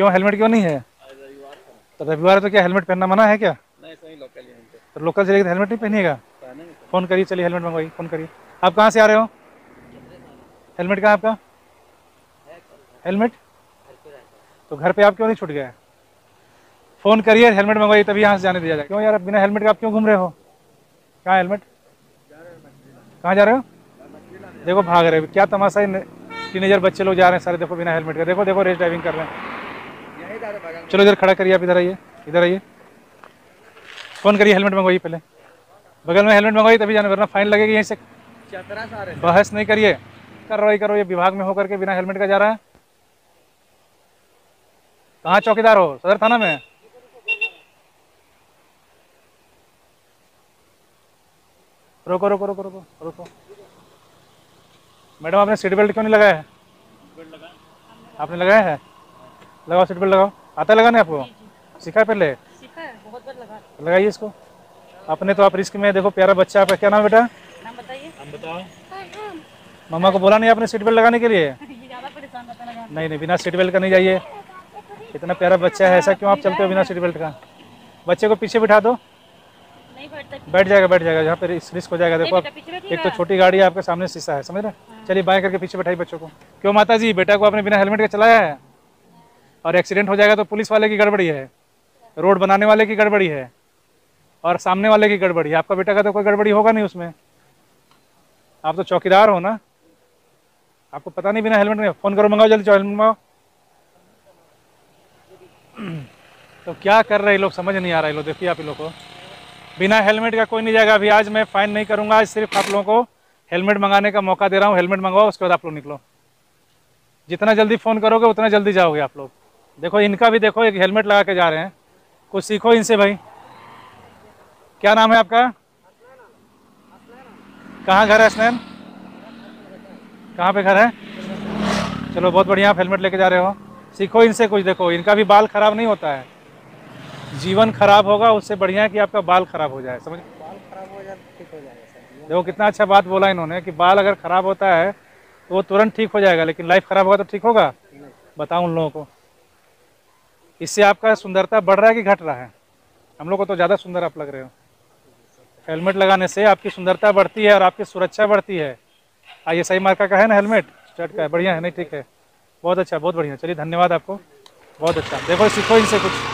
क्यों? हेलमेट क्यों नहीं है? तो रविवार है तो क्या हेलमेट पहनना मना है क्या? नहीं सही लोकल तो लोकल चलेगी तो हेलमेट नहीं पहनिएगा? फ़ोन करिए चलिए हेलमेट मंगवाइए फ़ोन करिए। आप कहाँ से आ रहे हो? हेलमेट कहाँ आपका? हेलमेट? तो घर पे आप क्यों नहीं छूट गए? फ़ोन करिए हेलमेट मंगवाइए तभी यहाँ से जाने दिया जाए। क्यों यार बिना हेलमेट के आप क्यों घूम रहे हो? कहाँ हेलमेट? कहाँ जा रहे हो? देखो भाग रहे हो। क्या तमाशा है? टीनेजर बच्चे लोग जा रहे हैं सारे देखो बिना हेलमेट के। देखो देखो रेस ड्राइविंग कर रहे हैं। चलो इधर खड़ा करिए आप इधर आइए इधर आइए। फ़ोन करिए हेलमेट मंगवाइए पहले। बगल में हेलमेट मंगवाइए तभी जाने वरना फाइन लगेगी यहीं से। बहस नहीं करिए कार्रवाई करो ये विभाग में होकर के बिना हेलमेट का जा रहा है। कहाँ चौकीदार हो? सदर थाना में? रोको रोको रोको रोको रोको। मैडम आपने सीट बेल्ट क्यों नहीं लगाया है? आपने लगाया है? लगाओ सीट बेल्ट लगाओ। आता है लगाने आपको सीखा है पहले? सीखा है बहुत बार लगा लगाइए इसको। अपने तो आप रिस्क में देखो प्यारा बच्चा आपका क्या नाम बेटा? नाम बताइए। हम बताओ। मम्मा को बोला नहीं आपने सीट बेल्ट लगाने के लिए? ये ज़्यादा परेशान रहता है लगा नहीं नहीं बिना सीट बेल्ट का नहीं जाइए। इतना प्यारा बच्चा है ऐसा क्यों आप चलते हो बिना सीट बेल्ट का? बच्चे को पीछे बिठा दो। नहीं बैठ जाएगा बैठ जाएगा। जहाँ पे रिस्क हो जाएगा। देखो आप एक तो छोटी गाड़ी है आपके सामने शीशा है समझ रहे चलिए बाएँ करके पीछे बैठाई बच्चों को। क्यों माता जी बेटा को आपने बिना हेलमेट के चलाया है? और एक्सीडेंट हो जाएगा तो पुलिस वाले की गड़बड़ी है, रोड बनाने वाले की गड़बड़ी है, और सामने वाले की गड़बड़ी है। आपका बेटा का तो कोई गड़बड़ी होगा नहीं उसमें। आप तो चौकीदार हो ना। आपको पता नहीं बिना हेलमेट में, फ़ोन करो, मंगाओ, जल्दी हेलमेट मंगाओ तो क्या कर रहे लोग? समझ नहीं आ रहा है लोग। देखिए आप लोग को। बिना हेलमेट का कोई नहीं जाएगा। अभी आज मैं फाइन नहीं करूँगा, आज सिर्फ़ आप लोगों को हेलमेट मंगाने का मौका दे रहा हूँ। हेलमेट मंगवाओ, उसके बाद आप लोग निकलो। जितना जल्दी फ़ोन करोगे, उतना जल्दी जाओगे आप लोग। देखो, इनका भी देखो, एक हेलमेट लगा के जा रहे हैं। कुछ सीखो इनसे भाई। क्या नाम है आपका? कहाँ घर है स्नैन कहाँ पे घर है? चलो, बहुत बढ़िया, आप हेलमेट लेके जा रहे हो। सीखो इनसे कुछ, देखो, इनका भी बाल खराब नहीं होता है। जीवन खराब होगा, उससे बढ़िया है कि आपका बाल खराब हो जाए, समझ बाल खराब हो जाए ठीक हो जाएगा देखो, कितना अच्छा बात बोला इन्होंने कि बाल अगर खराब होता है तो वो तुरंत ठीक हो जाएगा, लेकिन लाइफ खराब होगा तो ठीक होगा? बताओ उन लोगों को। इससे आपका सुंदरता बढ़ रहा है कि घट रहा है? हम लोग को तो ज़्यादा सुंदर आप लग रहे हो। हेलमेट लगाने से आपकी सुंदरता बढ़ती है और आपकी सुरक्षा बढ़ती है। आइए सही मार्का का है ना हेलमेट? स्टार्ट का है। बढ़िया है, नहीं, ठीक है। बहुत अच्छा बहुत बढ़िया। चलिए, धन्यवाद आपको। बहुत अच्छा। देखो, सीखो इनसे कुछ।